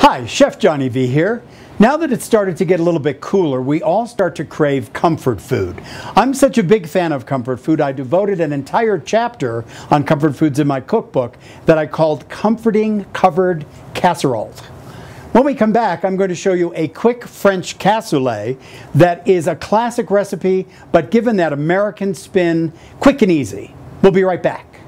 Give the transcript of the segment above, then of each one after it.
Hi, Chef Johnny Vee here. Now that it's started to get a little bit cooler, we all start to crave comfort food. I'm such a big fan of comfort food, I devoted an entire chapter on comfort foods in my cookbook that I called Comforting Covered Casseroles. When we come back, I'm going to show you a quick French cassoulet that is a classic recipe, but given that American spin, quick and easy. We'll be right back.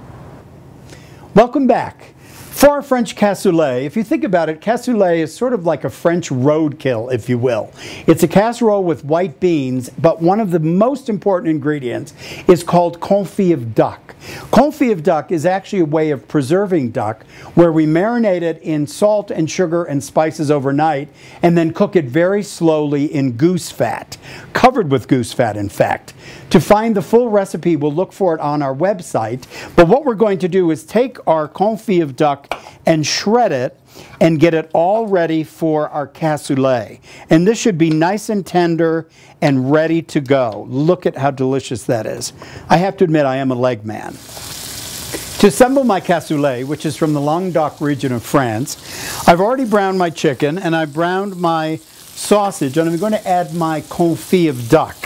Welcome back. For our French cassoulet, if you think about it, cassoulet is sort of like a French roadkill, if you will. It's a casserole with white beans, but one of the most important ingredients is called confit of duck. Confit of duck is actually a way of preserving duck where we marinate it in salt and sugar and spices overnight and then cook it very slowly in goose fat, covered with goose fat in fact. To find the full recipe, we'll look for it on our website, but what we're going to do is take our confit of duck and shred it and get it all ready for our cassoulet. And this should be nice and tender and ready to go. Look at how delicious that is. I have to admit I am a leg man. To assemble my cassoulet, which is from the Languedoc region of France, I've already browned my chicken and I've browned my sausage and I'm going to add my confit of duck.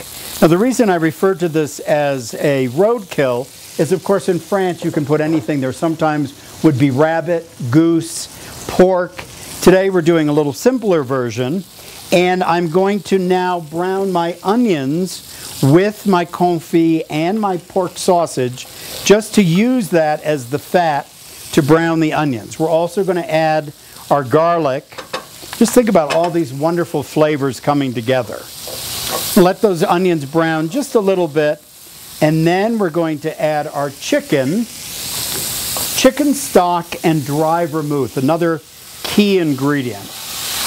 Now the reason I refer to this as a roadkill is of course in France you can put anything there. Sometimes would be rabbit, goose, pork. Today we're doing a little simpler version and I'm going to now brown my onions with my confit and my pork sausage just to use that as the fat to brown the onions. We're also going to add our garlic. Just think about all these wonderful flavors coming together. Let those onions brown just a little bit and then we're going to add our chicken, chicken stock and dry vermouth, another key ingredient.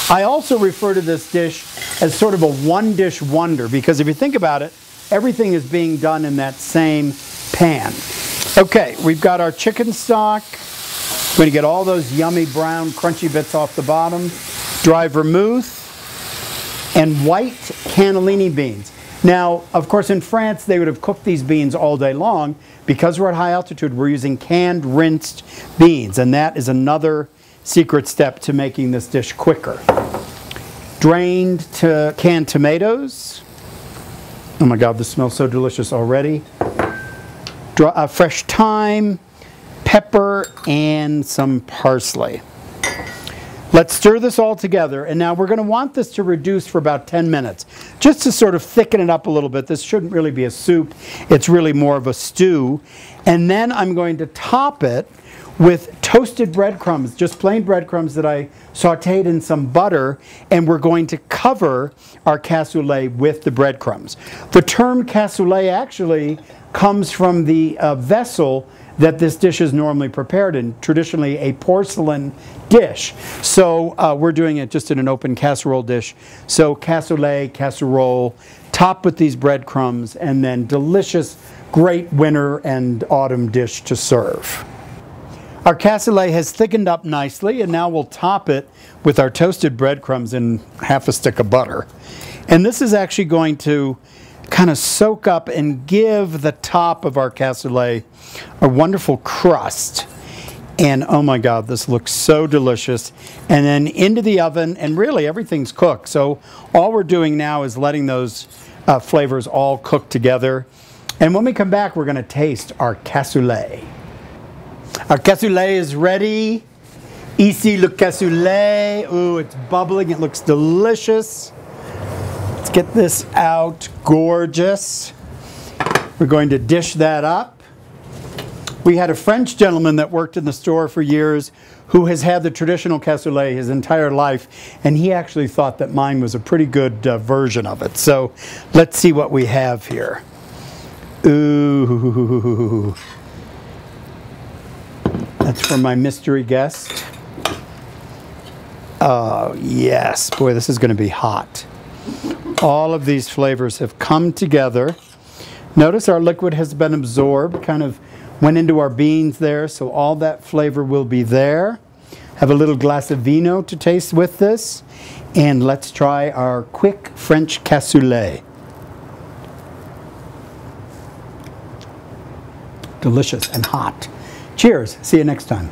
I also refer to this dish as sort of a one dish wonder because if you think about it, everything is being done in that same pan. Okay, we've got our chicken stock. We're going to get all those yummy brown crunchy bits off the bottom. Dry vermouth and white cannellini beans. Now, of course, in France, they would have cooked these beans all day long. Because we're at high altitude, we're using canned, rinsed beans, and that is another secret step to making this dish quicker. Drained to canned tomatoes. Oh my God, this smells so delicious already. Uh, fresh thyme, pepper, and some parsley. Let's stir this all together and now we're going to want this to reduce for about 10 minutes just to sort of thicken it up a little bit. This shouldn't really be a soup, it's really more of a stew. And then I'm going to top it with toasted breadcrumbs, just plain breadcrumbs that I sauteed in some butter, and we're going to cover our cassoulet with the breadcrumbs. The term cassoulet actually comes from the uh, vessel that this dish is normally prepared in, traditionally a porcelain dish. So uh, we're doing it just in an open casserole dish. So cassoulet, casserole, topped with these breadcrumbs, and then delicious, great winter and autumn dish to serve. Our cassoulet has thickened up nicely, and now we'll top it with our toasted breadcrumbs and half a stick of butter. And this is actually going to kind of soak up and give the top of our cassoulet a wonderful crust. And oh my God, this looks so delicious. And then into the oven, and really everything's cooked. So all we're doing now is letting those uh, flavors all cook together. And when we come back, we're gonna taste our cassoulet. Our cassoulet is ready. Ici le cassoulet. Ooh, it's bubbling, it looks delicious. Let's get this out, gorgeous. We're going to dish that up. We had a French gentleman that worked in the store for years who has had the traditional cassoulet his entire life, and he actually thought that mine was a pretty good uh, version of it. So let's see what we have here. Ooh. That's for my mystery guest. Oh, yes. Boy, this is going to be hot all of these flavors have come together. Notice our liquid has been absorbed, kind of went into our beans there, so all that flavor will be there. Have a little glass of vino to taste with this. And let's try our quick French cassoulet. Delicious and hot. Cheers. See you next time.